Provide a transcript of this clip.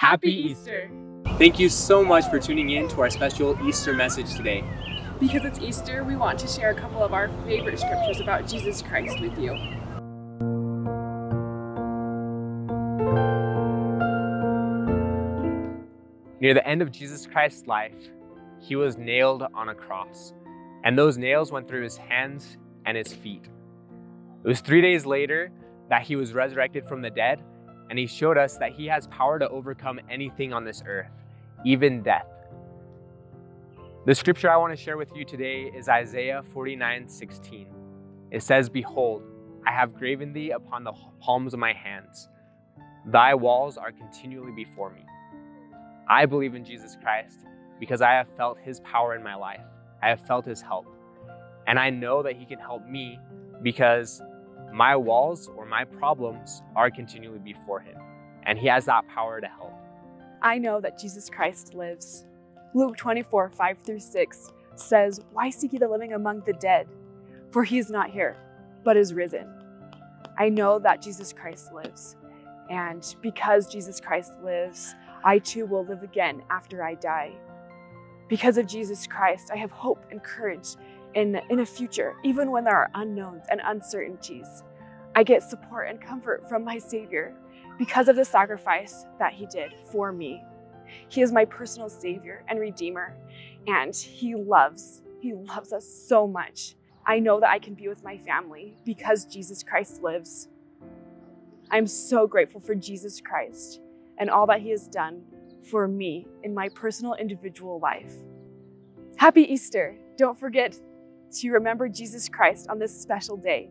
Happy Easter! Thank you so much for tuning in to our special Easter message today. Because it's Easter, we want to share a couple of our favorite scriptures about Jesus Christ with you. Near the end of Jesus Christ's life, he was nailed on a cross, and those nails went through his hands and his feet. It was three days later that he was resurrected from the dead, and he showed us that he has power to overcome anything on this earth, even death. The scripture I want to share with you today is Isaiah 49 16. It says, Behold, I have graven thee upon the palms of my hands. Thy walls are continually before me. I believe in Jesus Christ because I have felt his power in my life. I have felt his help. And I know that he can help me because my walls or my problems are continually before him. And he has that power to help. I know that Jesus Christ lives. Luke 24, 5 through 6 says, Why seek ye the living among the dead? For he is not here, but is risen. I know that Jesus Christ lives. And because Jesus Christ lives, I too will live again after I die. Because of Jesus Christ, I have hope and courage in, in a future, even when there are unknowns and uncertainties. I get support and comfort from my Savior because of the sacrifice that He did for me. He is my personal Savior and Redeemer, and He loves, He loves us so much. I know that I can be with my family because Jesus Christ lives. I'm so grateful for Jesus Christ and all that He has done for me in my personal individual life. Happy Easter! Don't forget to remember Jesus Christ on this special day.